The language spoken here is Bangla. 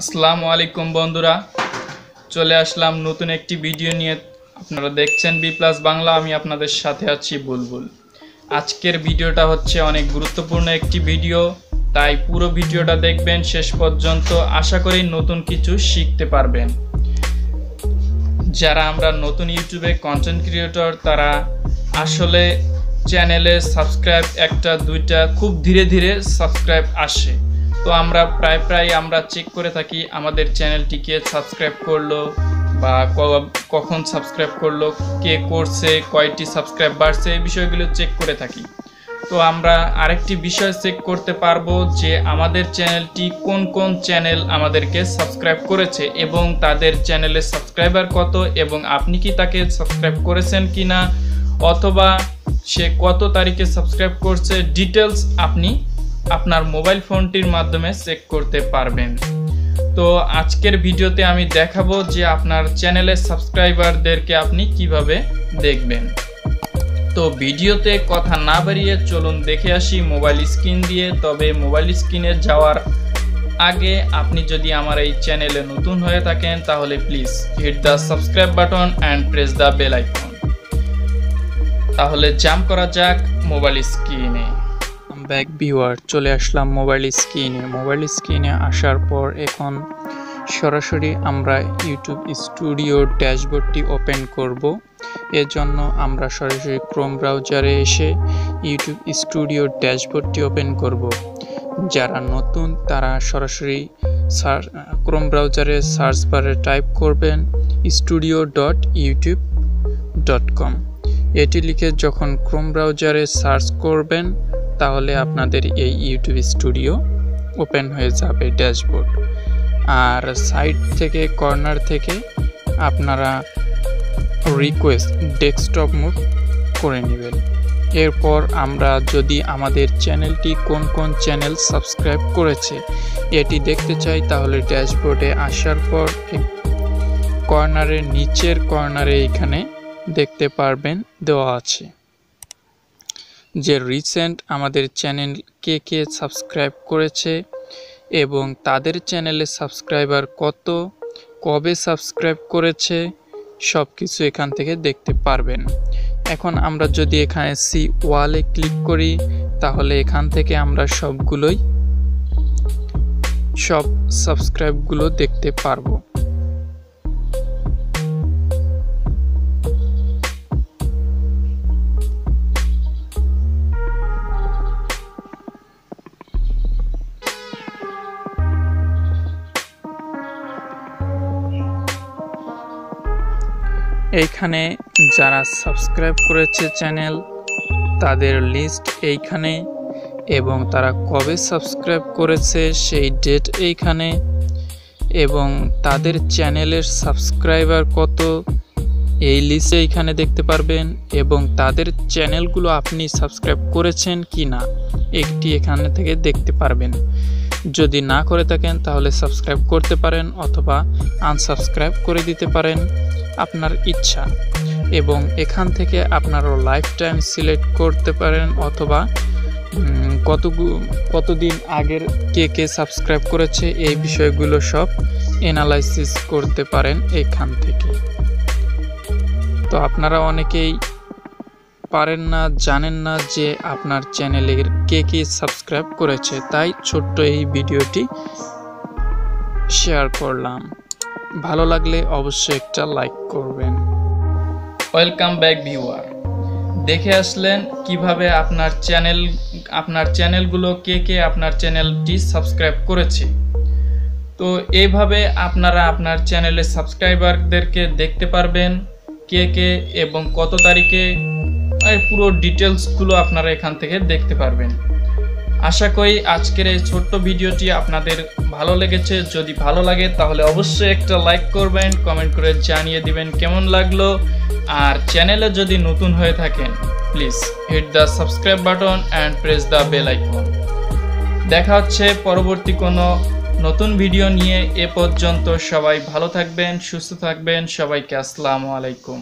আসসালামু আলাইকুম বন্ধুরা। চলে আসলাম নতুন একটি ভিডিও নিয়ে। আপনারা দেখছেন বি প্লাস বাংলা, আমি আপনাদের সাথে আছি বুলবুল। আজকের ভিডিওটা হচ্ছে অনেক গুরুত্বপূর্ণ একটি ভিডিও, তাই পুরো ভিডিওটা দেখবেন শেষ পর্যন্ত। আশা করি নতুন কিছু শিখতে পারবেন। যারা আমরা নতুন ইউটিউবে কন্টেন্ট ক্রিয়েটর তারা আসলে চ্যানেলে সাবস্ক্রাইব একটা, দুইটা, খুব ধীরে ধীরে সাবস্ক্রাইব আসে। তো আমরা প্রায় প্রায় আমরা চেক করে থাকি আমাদের চ্যানেলটিকে সাবস্ক্রাইব করল বা কখন সাবস্ক্রাইব করল, কে করছে, কয়টি সাবস্ক্রাইব বাড়ছে, এই বিষয়গুলো চেক করে থাকি। তো আমরা আরেকটি বিষয় চেক করতে পারব যে আমাদের চ্যানেলটি কোন কোন চ্যানেল আমাদেরকে সাবস্ক্রাইব করেছে এবং তাদের চ্যানেলের সাবস্ক্রাইবার কত এবং আপনি কি তাকে সাবস্ক্রাইব করেছেন কি না অথবা সে কত তারিখে সাবস্ক্রাইব করছে ডিটেলস আপনি আপনার মোবাইল ফোনটির মাধ্যমে চেক করতে পারবেন। তো আজকের ভিডিওতে আমি দেখাবো যে আপনার চ্যানেলের সাবস্ক্রাইবারদেরকে আপনি কীভাবে দেখবেন। তো ভিডিওতে কথা না বাড়িয়ে চলুন দেখে আসি মোবাইল স্ক্রিন দিয়ে। তবে মোবাইল স্ক্রিনে যাওয়ার আগে আপনি যদি আমার এই চ্যানেলে নতুন হয়ে থাকেন, তাহলে please hit the subscribe button and press the bell icon তাহলে জাম্প করা যাক মোবাইল স্ক্রিনে। ব্যাক ভিউয়ার চলে আসলাম মোবাইল স্ক্রিনে মোবাইল স্ক্রিনে আসার পর এখন সরাসরি আমরা ইউটিউব স্টুডিও ড্যাশবোর্ডটি ওপেন করব। এর জন্য আমরা সরাসরি ক্রোম ব্রাউজারে এসে ইউটিউব স্টুডিও ড্যাশবোর্ডটি ওপেন করব। যারা নতুন, তারা সরাসরি সার ক্রোম ব্রাউজারে সার্চ বারে টাইপ করবেন studio dot YouTube dot com এটি লিখে যখন ক্রোম ব্রাউজারে সার্চ করবেন তাহলে আপনাদের এই ইউটিউব স্টুডিও ওপেন হয়ে যাবে ড্যাশবোর্ড আর সাইড থেকে কর্নার থেকে আপনারা রিকোয়েস্ট ডেস্কটপ মোড করে নেবেন। এরপর আমরা যদি আমাদের চ্যানেলটি কোন কোন চ্যানেল সাবস্ক্রাইব করেছে, এটি দেখতে চাই, তাহলে ড্যাশবোর্ডে আসার পর কর্নারের নিচের কর্নারে এখানে দেখতে পারবেন দেওয়া আছে। যে রিসেন্ট আমাদের চ্যানেল কে কে সাবস্ক্রাইব করেছে এবং তাদের চ্যানেলে সাবস্ক্রাইবার কত, কবে সাবস্ক্রাইব করেছে সব কিছু এখান থেকে দেখতে পারবেন। এখন আমরা যদি এখানে সি ওয়ালে ক্লিক করি, তাহলে এখান থেকে আমরা সবগুলোই সব সাবস্ক্রাইবগুলো দেখতে পারব। এইখানে যারা সাবস্ক্রাইব করেছে চ্যানেল তাদের লিস্ট এইখানে এবং তারা কবে সাবস্ক্রাইব করেছে সেই ডেট এইখানে এবং তাদের চ্যানেলের সাবস্ক্রাইবার কত, এই লিস্টে এইখানে দেখতে পারবেন এবং তাদের চ্যানেলগুলো আপনি সাবস্ক্রাইব করেছেন কি না একটি এখানে থেকে দেখতে পারবেন। যদি না করে থাকেন তাহলে সাবস্ক্রাইব করতে পারেন অথবা আনসাবস্ক্রাইব করে দিতে পারেন। আপনার ইচ্ছা এবং এখান থেকে আপনারও লাইফ টাইম সিলেক্ট করতে পারেন অথবা কত কতদিন আগের কে কে সাবস্ক্রাইব করেছে এই বিষয়গুলো সব এনালাইসিস করতে পারেন এখান থেকে। তো আপনারা অনেকেই পারেন না, জানেন না যে আপনার চ্যানেলের কে কে সাবস্ক্রাইব করেছে, তাই ছোট্ট এই ভিডিওটি শেয়ার করলাম। ভালো লাগলে অবশ্যই একটা লাইক করবেন। ওয়েলকাম ব্যাক ভিউয়ার দেখে আসলেন কীভাবে আপনার চ্যানেল আপনার চ্যানেলগুলো কে কে আপনার চ্যানেলটি সাবস্ক্রাইব করেছে। তো এইভাবে আপনারা আপনার চ্যানেলের সাবস্ক্রাইবারদেরকে দেখতে পারবেন, কে কে এবং কত তারিখে পুরো ডিটেলসগুলো আপনারা এখান থেকে দেখতে পারবেন। আশা করি আজকের এই ছোট্ট ভিডিওটি আপনাদের ভালো লেগেছে। যদি ভালো লাগে, তাহলে অবশ্যই একটা লাইক করবেন কমেন্ট করে জানিয়ে দিবেন কেমন লাগল। আর চ্যানেলে যদি নতুন হয়ে থাকেন please hit the subscribe button and press the bell icon দেখা হচ্ছে পরবর্তী কোনো নতুন ভিডিও নিয়ে। এ পর্যন্ত সবাই ভালো থাকবেন, সুস্থ থাকবেন। সবাইকে আসসালামু আলাইকুম।